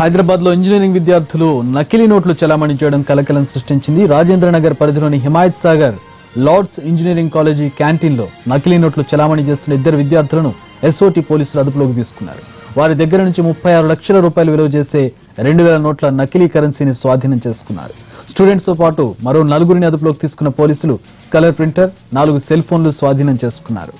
హైదరాబాద్లో ఇంజనీరింగ్ విద్యార్థులు నకిలీ నోట్లు చలామణి చేయడం కలకలం సృష్టించింది రాజేంద్ర నగర్ పరిధిలోని Himayat Sagar Lords engineering college క్యాంటీన్లో నకిలీ నోట్లు చలామణి చేస్తున్న ఇద్దరు విద్యార్థులను ఎస్ఓటి పోలీసులు అదుపులోకి తీసుకున్నారు. వారి దగ్గర నుంచి ముప్పై ఆరు లక్షల రూపాయలు విలువ చేసే రెండు వేల నోట్ల నకిలీ కరెన్సీని స్వాధీనం చేసుకున్నారు. స్టూడెంట్స్తో పాటు మరో నలుగురిని అదుపులోకి తీసుకున్న పోలీసులు కలర్ ప్రింటర్ నాలుగు సెల్ ఫోన్లు స్వాధీనం చేసుకున్నారు.